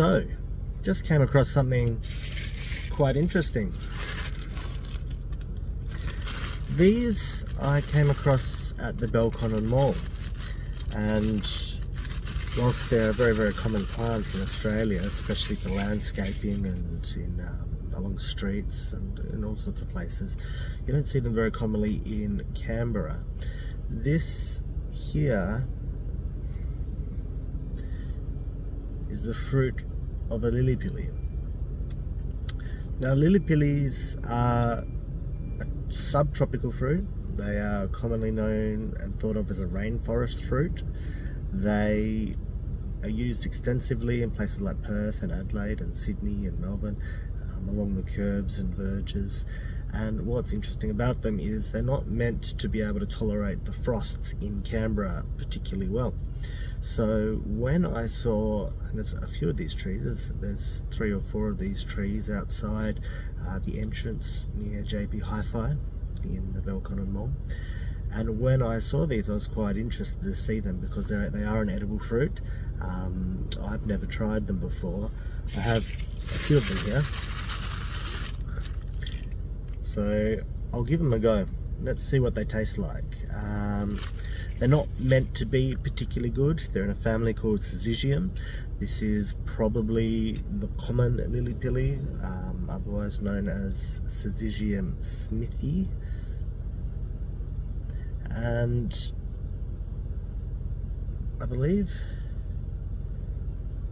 So, just came across something quite interesting. These I came across at the Belconnen Mall and whilst they're very very common plants in Australia, especially for landscaping and in um, along streets and in all sorts of places, you don't see them very commonly in Canberra. This here is the fruit of a lily pilly. Now lily pillies are a subtropical fruit. They are commonly known and thought of as a rainforest fruit. They are used extensively in places like Perth and Adelaide and Sydney and Melbourne um, along the curbs and verges and what's interesting about them is they're not meant to be able to tolerate the frosts in Canberra particularly well. So when I saw, there's a few of these trees, there's, there's three or four of these trees outside uh, the entrance near JB Hi-Fi in the Belconnen Mall. And when I saw these, I was quite interested to see them because they're, they are an edible fruit. Um, I've never tried them before. I have a few of them here. So I'll give them a go. Let's see what they taste like. Um, they're not meant to be particularly good. They're in a family called Syzygium. This is probably the common lily pilly, um, otherwise known as Syzygium smithii. And I believe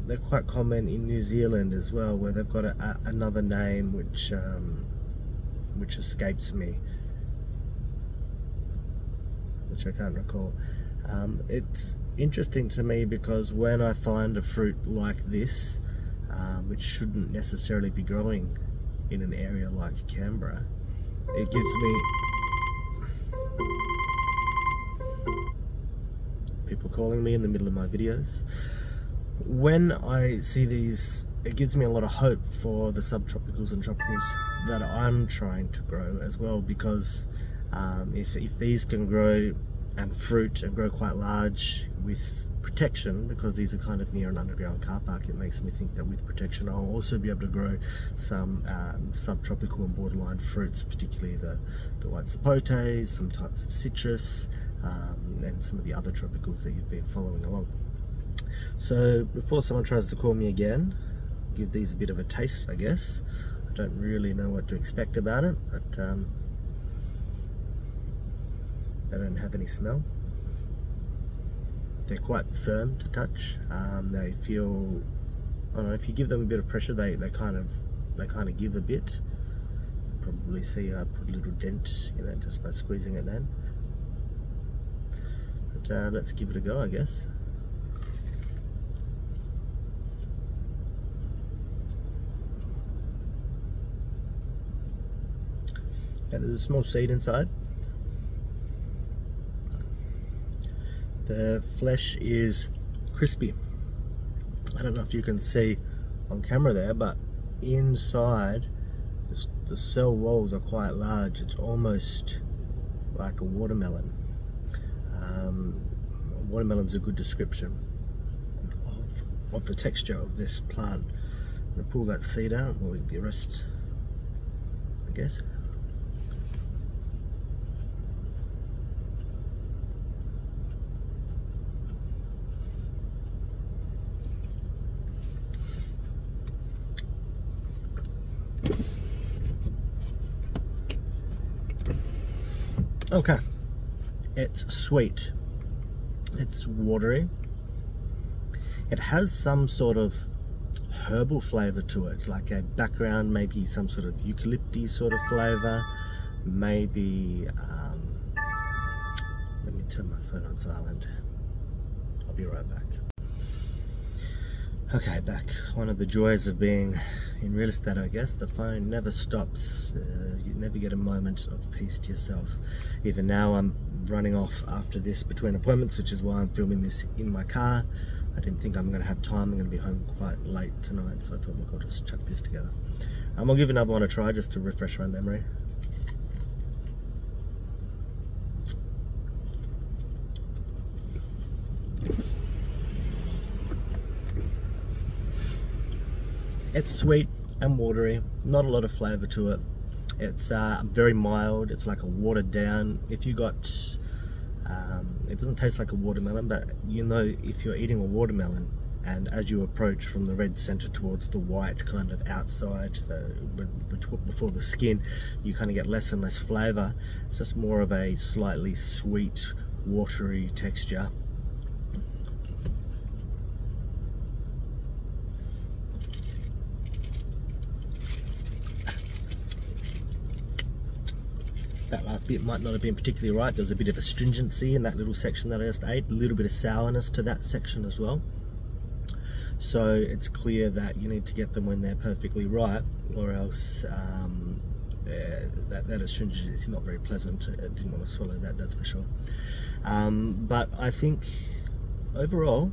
they're quite common in New Zealand as well, where they've got a, a, another name which um, which escapes me which I can't recall. Um, it's interesting to me because when I find a fruit like this um, which shouldn't necessarily be growing in an area like Canberra it gives me people calling me in the middle of my videos when I see these it gives me a lot of hope for the subtropicals and tropicals that I'm trying to grow as well because um, if, if these can grow and fruit and grow quite large with protection because these are kind of near an underground car park it makes me think that with protection I'll also be able to grow some um, subtropical and borderline fruits particularly the, the white sapotes, some types of citrus um, and some of the other tropicals that you've been following along. So before someone tries to call me again give these a bit of a taste I guess. I don't really know what to expect about it but um, they don't have any smell. They're quite firm to touch. Um, they feel I don't know if you give them a bit of pressure they, they kind of they kind of give a bit. Probably see I put a little dent you know just by squeezing it then. But uh, let's give it a go I guess Yeah, there's a small seed inside. The flesh is crispy. I don't know if you can see on camera there, but inside the cell walls are quite large. It's almost like a watermelon. Um, watermelon's a good description of, of the texture of this plant. I'm to pull that seed out, or the rest, I guess. Okay, it's sweet, it's watery, it has some sort of herbal flavor to it, like a background, maybe some sort of eucalyptus sort of flavor, maybe, um, let me turn my phone on silent, I'll be right back. Okay, back. One of the joys of being in real estate, I guess, the phone never stops. Uh, never get a moment of peace to yourself. Even now, I'm running off after this between appointments, which is why I'm filming this in my car. I didn't think I'm going to have time. I'm going to be home quite late tonight, so I thought, look, I'll just chuck this together. Um, I'll give another one a try just to refresh my memory. It's sweet and watery, not a lot of flavour to it. It's uh, very mild, it's like a watered down. If you got, um, it doesn't taste like a watermelon, but you know if you're eating a watermelon and as you approach from the red center towards the white kind of outside the, before the skin you kind of get less and less flavor. It's just more of a slightly sweet watery texture that last bit might not have been particularly right. There was a bit of astringency in that little section that I just ate, a little bit of sourness to that section as well. So it's clear that you need to get them when they're perfectly ripe or else um, uh, that, that astringency is not very pleasant. I didn't want to swallow that, that's for sure. Um, but I think overall,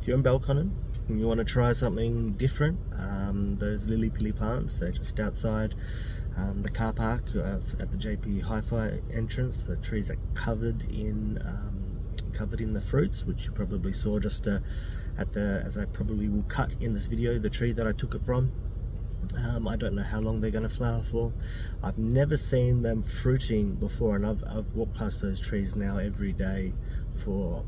if you're in Belconnen and you want to try something different, um, those lily pilly plants, they're just outside um, the car park uh, at the JB Hi-Fi entrance. The trees are covered in um, covered in the fruits, which you probably saw just uh, at the, as I probably will cut in this video, the tree that I took it from. Um, I don't know how long they're going to flower for. I've never seen them fruiting before and I've, I've walked past those trees now every day for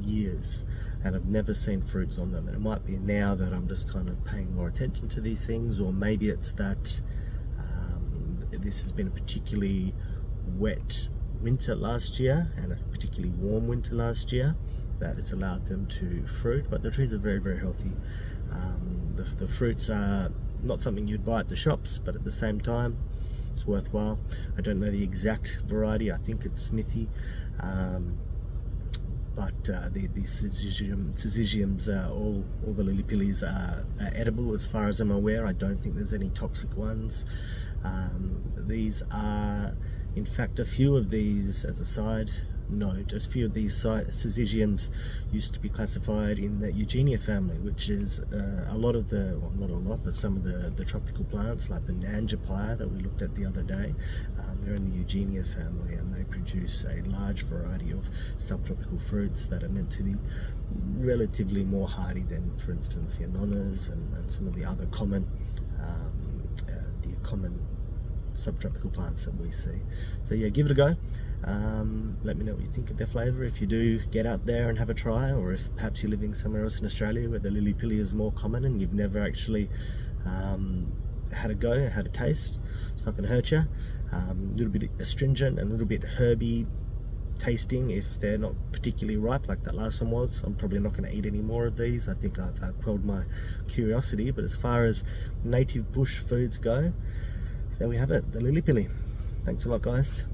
years and I've never seen fruits on them and it might be now that I'm just kind of paying more attention to these things or maybe it's that this has been a particularly wet winter last year and a particularly warm winter last year that has allowed them to fruit but the trees are very very healthy. Um, the, the, fruits are not something you'd buy at the shops but at the same time it's worthwhile. I don't know the exact variety. I think it's Smithy um, but uh, the, the syzygium, uh, all, all the lily pillies are, are, edible as far as I'm aware. I don't think there's any toxic ones um, these are in fact, a few of these, as a side note, a few of these syzygiums used to be classified in the Eugenia family, which is uh, a lot of the, well not a lot, but some of the, the tropical plants like the Nangapaya that we looked at the other day, um, they're in the Eugenia family and they produce a large variety of subtropical fruits that are meant to be relatively more hardy than, for instance, the anonas and, and some of the other common, um, uh, the common subtropical plants that we see. So yeah, give it a go. Um, let me know what you think of their flavour. If you do, get out there and have a try, or if perhaps you're living somewhere else in Australia where the lily pilly is more common and you've never actually um, had a go, had a taste, it's not going to hurt you. Um, a little bit astringent and a little bit herby tasting if they're not particularly ripe like that last one was. I'm probably not going to eat any more of these. I think I've uh, quelled my curiosity, but as far as native bush foods go, there we have it, the lily pilly. Thanks a lot guys.